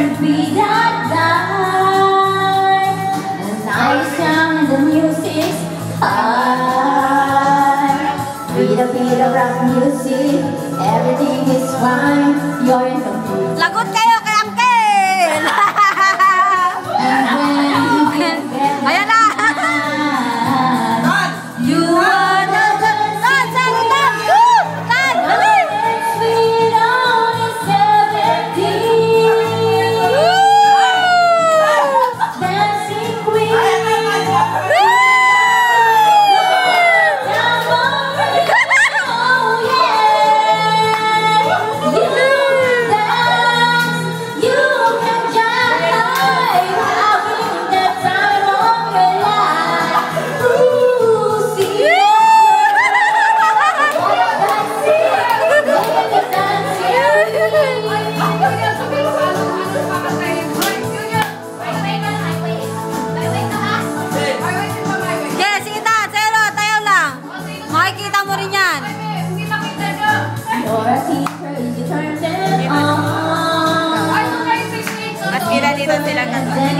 and we die. And the music's high. A of music, everything is fine. You're in the mood. At kita dito sila And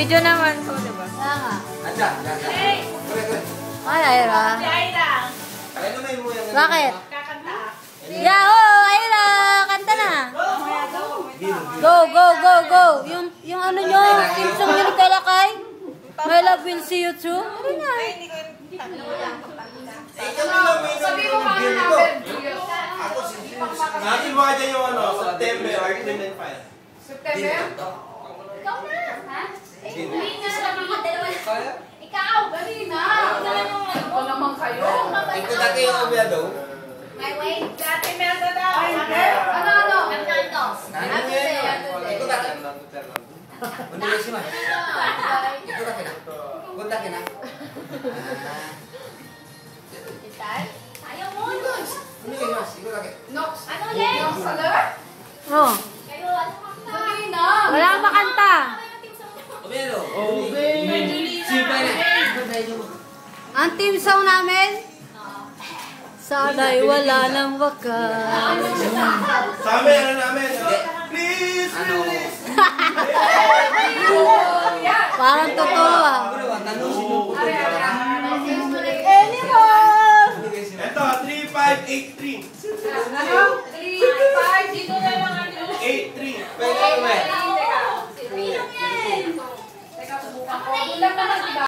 Video naman to, di ba? Ay, Ira. Bakit? Yeah, oh, Ira, kanta na. Go, go, go, go. Yung, yung ano nyo, yung song nyo nagkalakay. My love will see you too. Ano na? Natin mo dyan yung ano, September, Arctic and Fire. Ikaw, Lina, sabi mo Ang team song namin? Sana'y wala ng wakas. Sa amin, ano namin? Please, Ano? please. Parang totoo ah. Anymore! Ito, 3583.